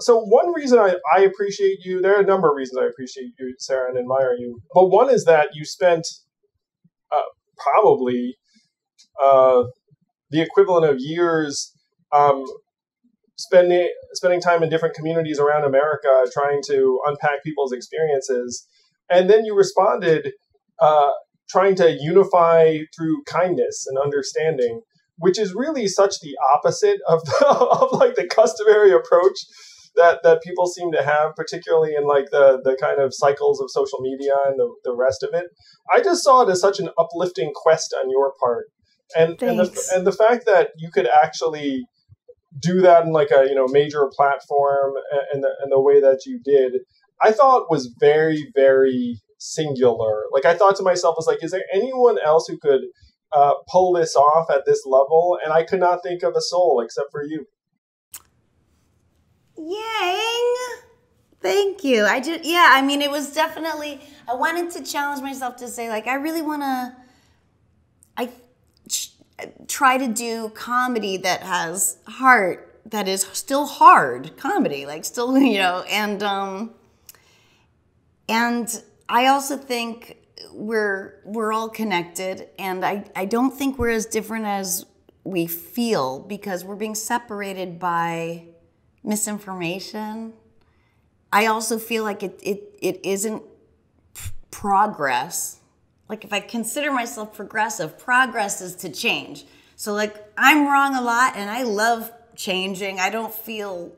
so one reason I, I appreciate you, there are a number of reasons I appreciate you, Sarah, and admire you. But one is that you spent uh, probably uh, the equivalent of years um, spending spending time in different communities around America trying to unpack people's experiences, and then you responded uh, trying to unify through kindness and understanding, which is really such the opposite of of like the customary approach that that people seem to have, particularly in like the the kind of cycles of social media and the, the rest of it. I just saw it as such an uplifting quest on your part. And and the, and the fact that you could actually do that in like a you know major platform and the, and the way that you did, I thought was very very singular. Like I thought to myself, was like, is there anyone else who could uh, pull this off at this level? And I could not think of a soul except for you. Yang, thank you. I just yeah. I mean, it was definitely. I wanted to challenge myself to say like I really want to. I try to do comedy that has heart that is still hard comedy like still you know and um and i also think we're we're all connected and i i don't think we're as different as we feel because we're being separated by misinformation i also feel like it it, it isn't progress like if I consider myself progressive, progress is to change. So like I'm wrong a lot and I love changing. I don't feel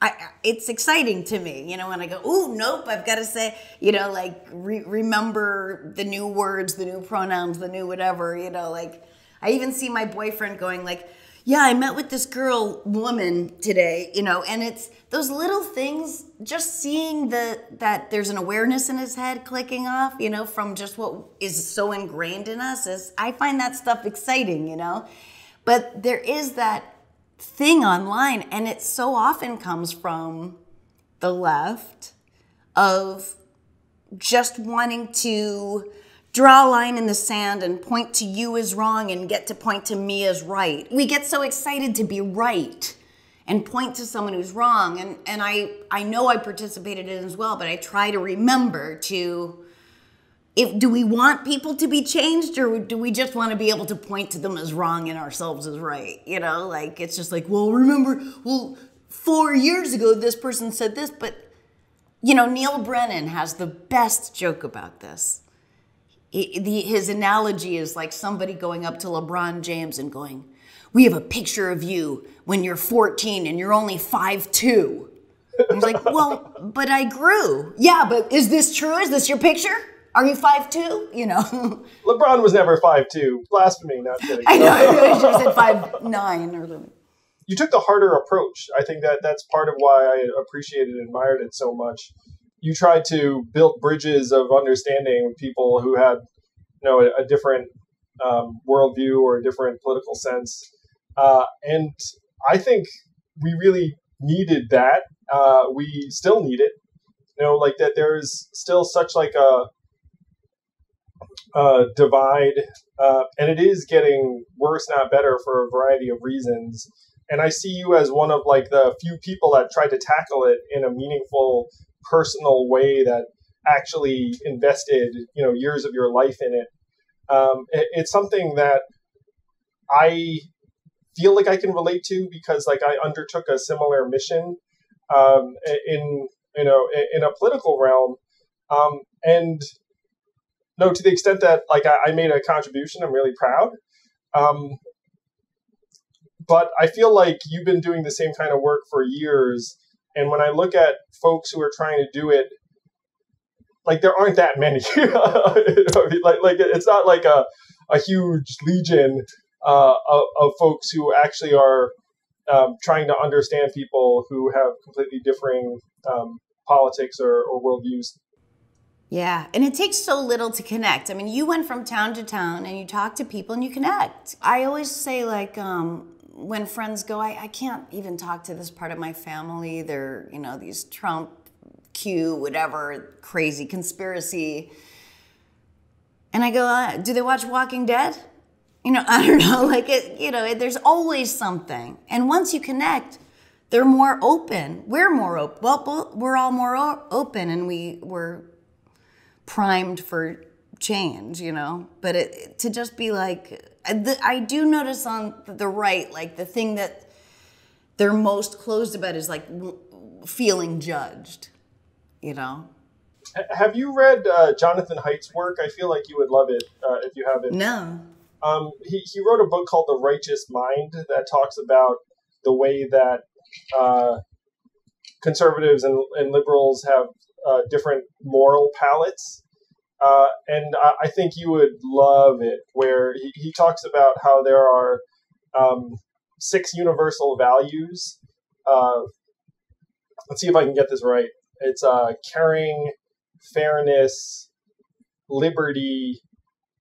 I, it's exciting to me, you know, when I go, oh, nope, I've got to say, you know, like re- remember the new words, the new pronouns, the new whatever, you know, like I even see my boyfriend going like, yeah, I met with this girl woman today, you know, and it's those little things, just seeing the that there's an awareness in his head clicking off, you know, from just what is so ingrained in us is I find that stuff exciting, you know. But there is that thing online, and it so often comes from the left of just wanting to draw a line in the sand and point to you as wrong and get to point to me as right. We get so excited to be right and point to someone who's wrong. And, and I, I know I participated in as well, but I try to remember to if do we want people to be changed or do we just want to be able to point to them as wrong and ourselves as right? You know, like it's just like, well, remember, well, four years ago this person said this, but you know, Neal Brennan has the best joke about this the, his analogy is like somebody going up to LeBron James and going, We have a picture of you when you're 14 and you're only 5'2. I was like, Well, but I grew. Yeah, but is this true? Is this your picture? Are you 5'2? You know. LeBron was never 5'2. Blasphemy, not kidding. I know, I should have said 5'9 or something. You took the harder approach. I think that that's part of why I appreciated and admired it so much you tried to build bridges of understanding with people who had you know a, a different um, worldview or a different political sense. Uh, and i think we really needed that. Uh, we still need it. You know like that there's still such like a, a divide uh, and it is getting worse not better for a variety of reasons. And i see you as one of like the few people that tried to tackle it in a meaningful personal way that actually invested you know years of your life in it. Um, it it's something that I feel like I can relate to because like I undertook a similar mission um, in you know in a political realm, um, and no, to the extent that like I, I made a contribution, I'm really proud. Um, but I feel like you've been doing the same kind of work for years, and when I look at folks who are trying to do it, like there aren't that many. like like it's not like a a huge legion uh, of, of, folks who actually are um, trying to understand people who have completely differing um, politics or, or worldviews. Yeah, and it takes so little to connect. I mean, you went from town to town and you talk to people and you connect. I always say, like, um, when friends go, I, I can't even talk to this part of my family. They're, you know, these Trump, Q, whatever, crazy conspiracy. And I go, uh, do they watch Walking Dead? You know, I don't know. Like, it, you know, there's always something. And once you connect, they're more open. We're more open. Well, we're all more open, and we were primed for change, you know. But it, to just be like, I do notice on the right, like the thing that they're most closed about is like feeling judged, you know. Have you read uh, Jonathan Haidt's work? I feel like you would love it uh, if you haven't. No. Um, he, he wrote a book called The Righteous Mind that talks about the way that uh, conservatives and, and liberals have uh, different moral palettes. Uh, and I, I, think you would love it, where he, he talks about how there are um, six universal values. Uh, let's see if I can get this right. It's uh, caring, fairness, liberty,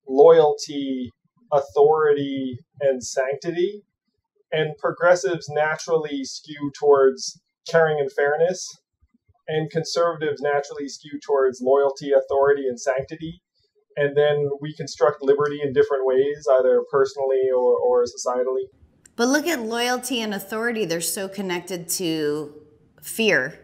loyalty, authority, and sanctity. And progressives naturally skew towards caring and fairness, and conservatives naturally skew towards loyalty, authority, and sanctity. And then we construct liberty in different ways, either personally or, or societally. But look at loyalty and authority, they're so connected to fear.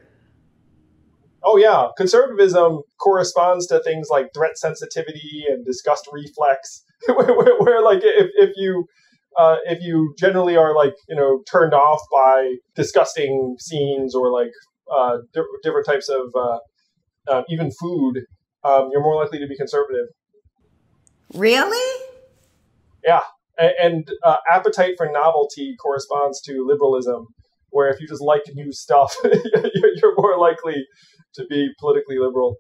Oh, yeah. Conservatism corresponds to things like threat sensitivity and disgust reflex, where, where, where, like, if, if you uh, if you generally are like you know turned off by disgusting scenes or like uh, di- different types of uh, uh, even food, um, you're more likely to be conservative. Really? Yeah, and, and uh, appetite for novelty corresponds to liberalism, where if you just like new stuff, you're more likely to be politically liberal.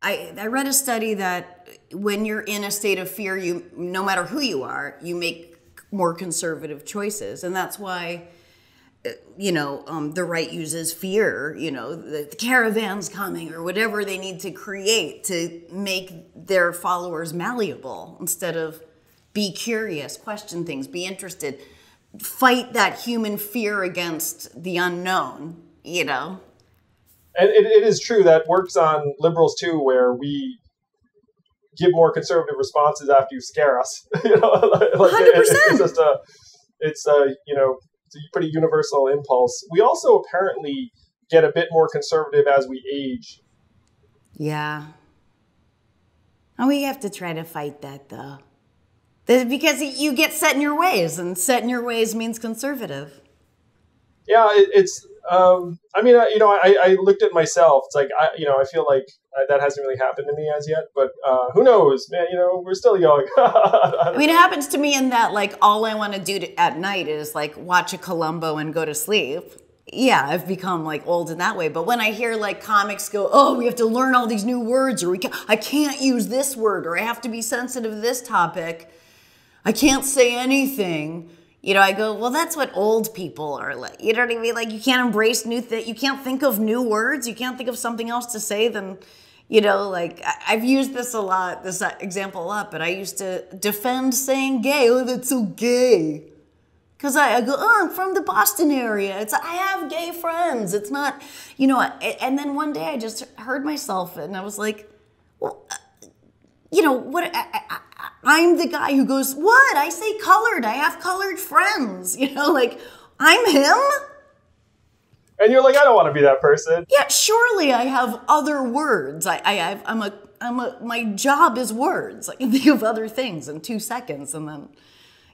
I, I read a study that when you're in a state of fear, you no matter who you are, you make more conservative choices, and that's why you know um, the right uses fear. You know the, the caravan's coming or whatever they need to create to make their followers malleable instead of be curious, question things, be interested, fight that human fear against the unknown. You know. And it, it is true that works on liberals too, where we give more conservative responses after you scare us. you know, like 100%. It, it's just a, it's a, you know, it's a pretty universal impulse. We also apparently get a bit more conservative as we age. Yeah. And we have to try to fight that though. Because you get set in your ways, and set in your ways means conservative. Yeah, it, it's um, I mean, you know, I, I looked at myself. It's like, I, you know, I feel like uh, that hasn't really happened to me as yet, but uh, who knows, man? You know, we're still young. I mean, it happens to me in that, like, all I want to do at night is like watch a Columbo and go to sleep. Yeah, I've become like old in that way. But when I hear like comics go, oh, we have to learn all these new words, or we can, I can't use this word, or I have to be sensitive to this topic, I can't say anything you know, I go, well, that's what old people are like. You know what I mean? Like, you can't embrace new things. You can't think of new words. You can't think of something else to say than, you know, like I- have used this a lot, this example a lot, but I used to defend saying gay. Oh, that's so gay. Because I, I, go, oh, I'm from the Boston area. It's I have gay friends. It's not, you know. And then one day I just heard myself and I was like, well, uh, you know what? I, I'm the guy who goes, What? I say colored. I have colored friends. You know, like, I'm him. And you're like, I don't want to be that person. Yeah, surely I have other words. I, I I'm a, I'm a, my job is words. I can think of other things in two seconds. And then,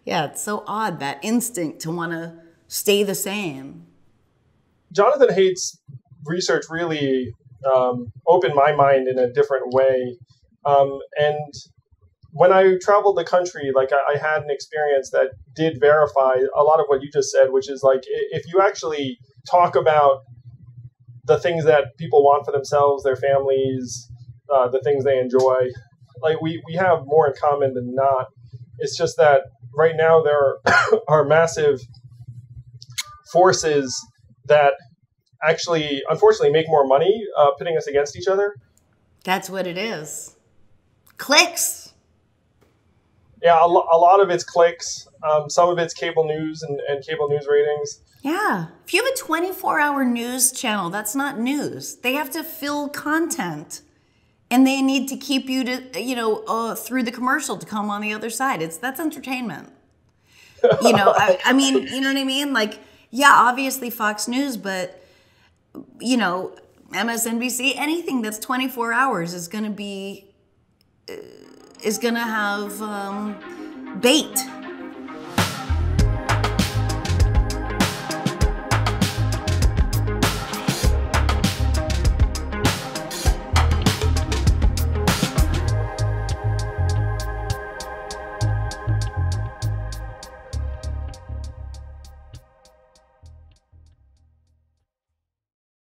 yeah, it's so odd that instinct to want to stay the same. Jonathan Haidt's research really um, opened my mind in a different way. Um, and when I traveled the country, like I, I, had an experience that did verify a lot of what you just said, which is like if you actually talk about the things that people want for themselves, their families, uh, the things they enjoy, like we, we have more in common than not. It's just that right now there are massive forces that actually, unfortunately, make more money uh, pitting us against each other. That's what it is. Clicks yeah, a, lo- a lot of it's clicks. Um, some of it's cable news and, and cable news ratings. Yeah. If you have a 24 hour news channel, that's not news. They have to fill content and they need to keep you to, you know, uh, through the commercial to come on the other side. It's that's entertainment. You know, I, I mean, you know what I mean? Like, yeah, obviously Fox News, but you know, MSNBC, anything that's 24 hours is going to be uh, is going to have um, bait